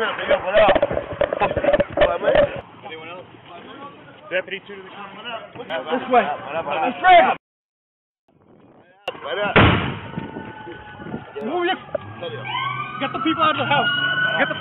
real big This way. Move your... Get the people out of the house. Get the.